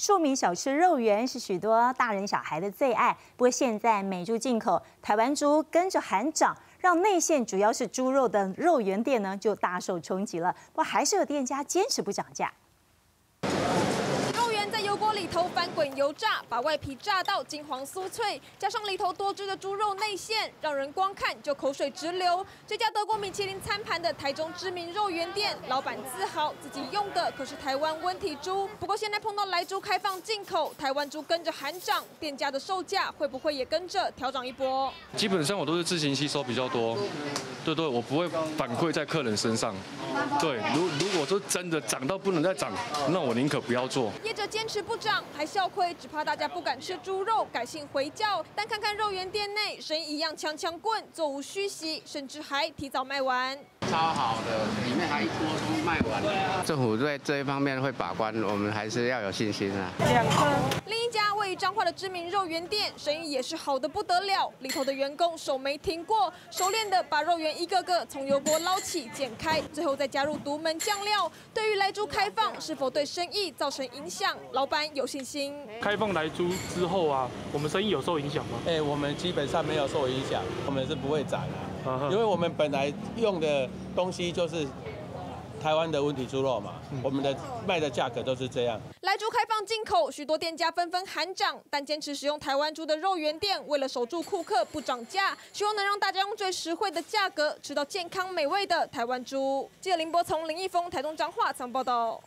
庶民小吃肉圆是许多大人小孩的最爱。不过现在美猪进口，台湾猪跟着喊涨，让内线主要是猪肉的肉圆店呢就大受冲击了。不过还是有店家坚持不涨价。头翻滚油炸，把外皮炸到金黄酥脆，加上里头多汁的猪肉内馅，让人光看就口水直流。这家德国米其林餐盘的台中知名肉圆店，老板自豪自己用的可是台湾温体猪。不过现在碰到来猪开放进口，台湾猪跟着喊涨，店家的售价会不会也跟着调涨一波？基本上我都是自行吸收比较多，对对，我不会反馈在客人身上。对，如如果说真的涨到不能再涨，那我宁可不要做。业者坚持。不涨还笑亏，只怕大家不敢吃猪肉，改信回教。但看看肉圆店内，生意一样枪枪棍，座无虚席，甚至还提早卖完。超好的，里面还一锅都卖完了。政府对这一方面会把关，我们还是要有信心啊。两颗。另一家位于彰化的知名肉圆店，生意也是好的不得了，里头的员工手没停过，熟练的把肉圆一个个从油锅捞起、剪开，最后再加入独门酱料。对于来猪开放，是否对生意造成影响？老板有信心。开放来猪之后啊，我们生意有受影响吗？哎，我们基本上没有受影响，我们是不会涨啊。因为我们本来用的东西就是台湾的温体猪肉嘛，我们的卖的价格都是这样。来猪开放进口，许多店家纷纷喊涨，但坚持使用台湾猪的肉圆店，为了守住顾客不涨价，希望能让大家用最实惠的价格吃到健康美味的台湾猪。记者林波从林义峰台中彰化曾报道。